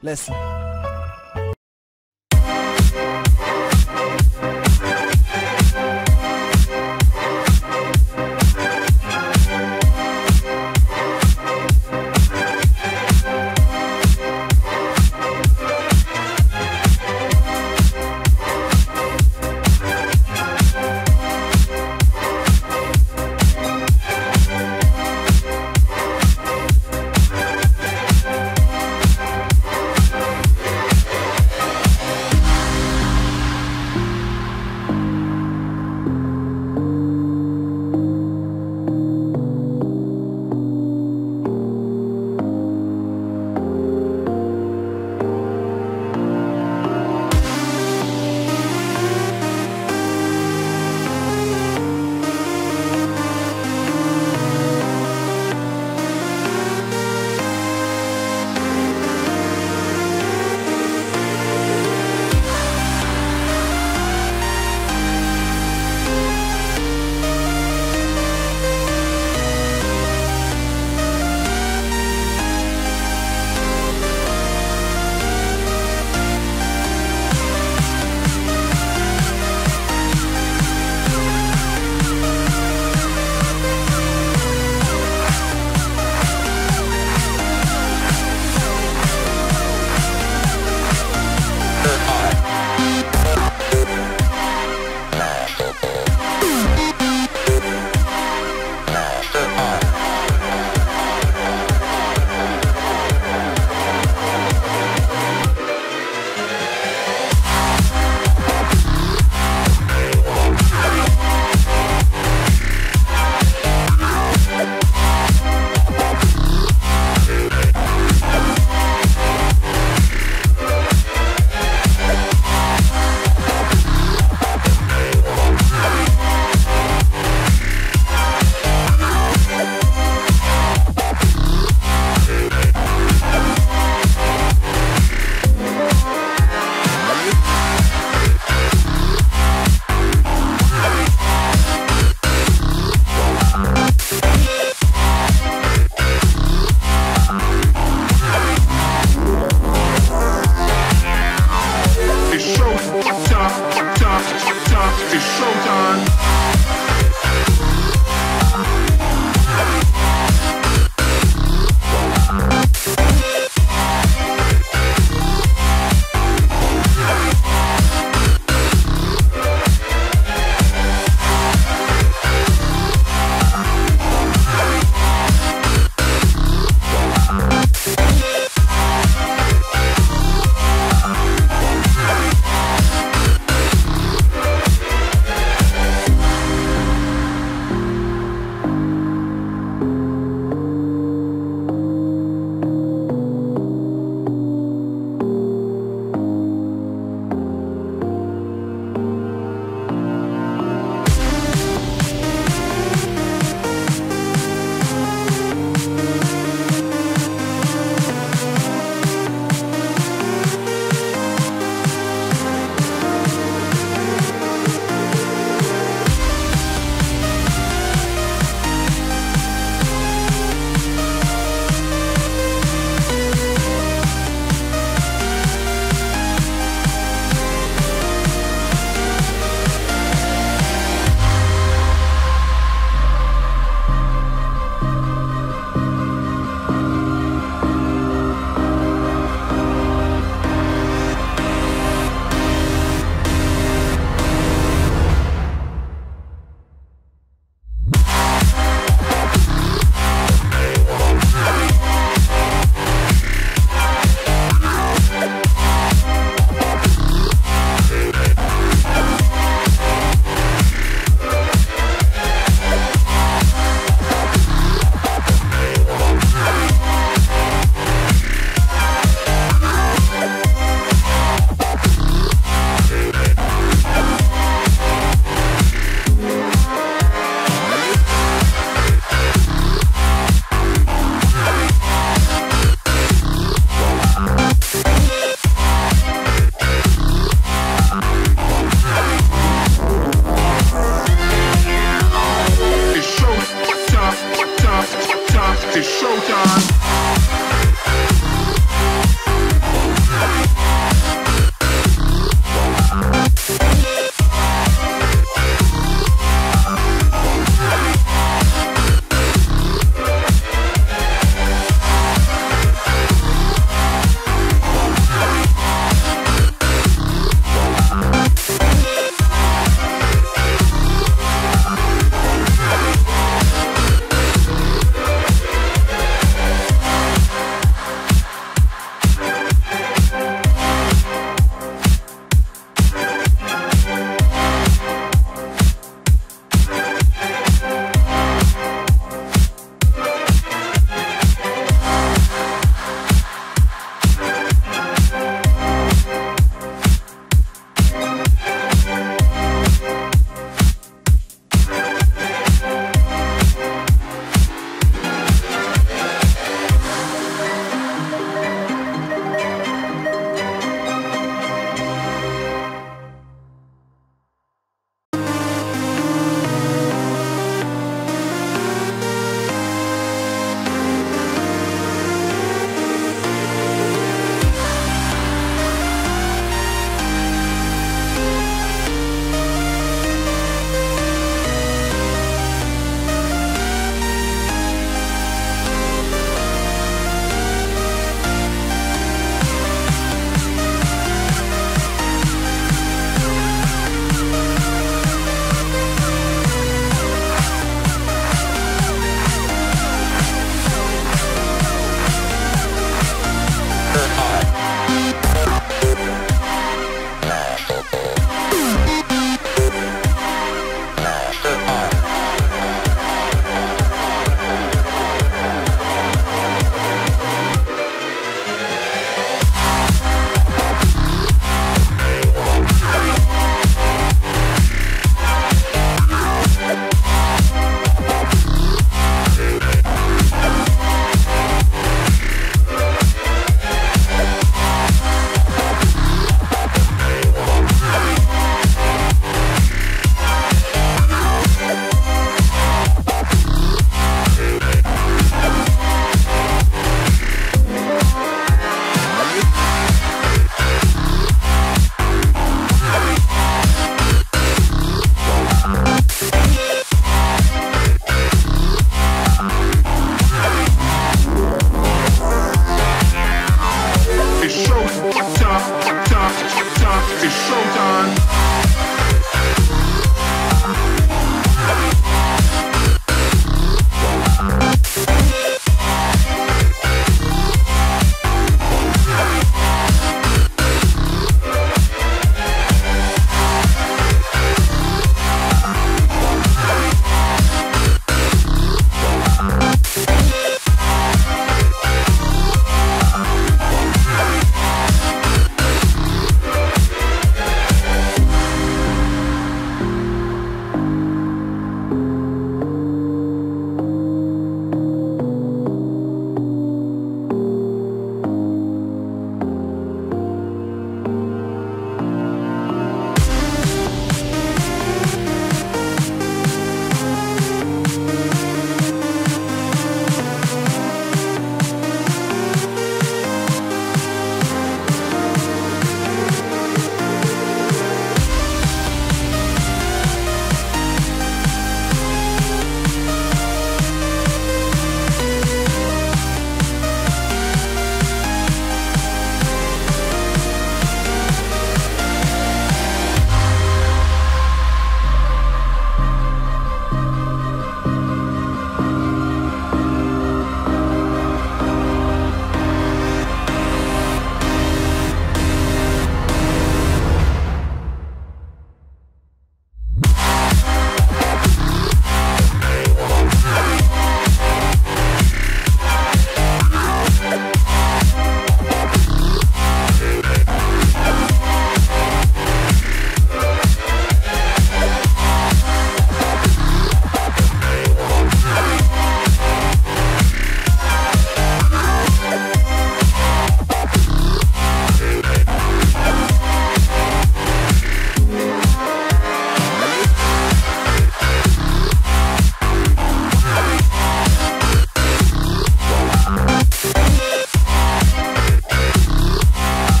Listen. It's showtime.